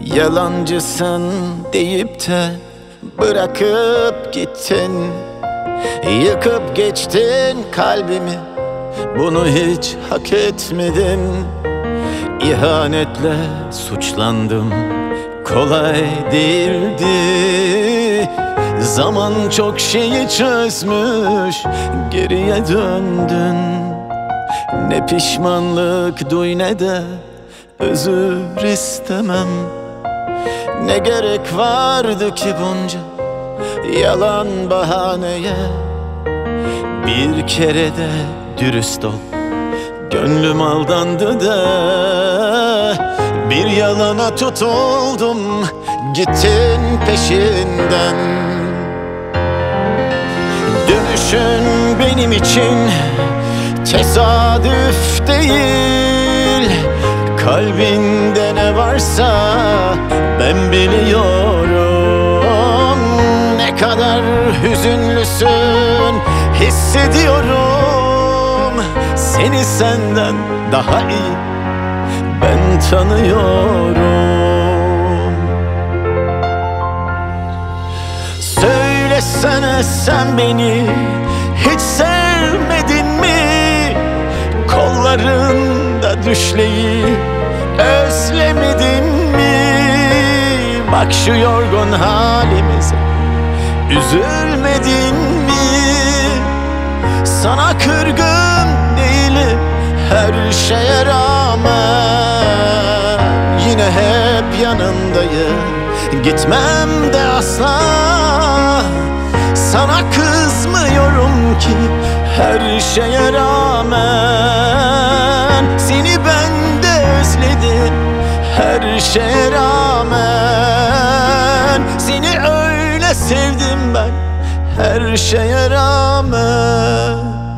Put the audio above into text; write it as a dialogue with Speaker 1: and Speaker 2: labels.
Speaker 1: Yalancısın deyip de bırakıp gittin. Yıkıp geçtin kalbimi Bunu hiç hak etmedim. İhanetle suçlandım Kolay değildi. Zaman çok şeyi çözmüş Geriye döndün. Ne pişmanlık duy ne de Özür istemem. Ne gerek vardı ki bunca Yalan bahaneye? Bir kere de dürüst ol. Gönlüm aldandı da Bir yalana tutuldum Gittin peşinden. Dönüşün benim için Tesadüf değil Kalbinde ne varsa ben biliyorum. Ne kadar hüzünlüsün hissediyorum. Seni senden daha iyi ben tanıyorum. Söylesene sen beni hiç sevmedin mi? Kollarında düşleyi özlemedin mi? Bak şu yorgun halimize. Üzülmedin mi? Sana kırgın değilim her şeye rağmen. Yine hep yanındayım. Gitmem de asla. Sana kızmıyorum ki her şeye rağmen. Seni ben her şeye rağmen. Seni öyle sevdim ben her şeye rağmen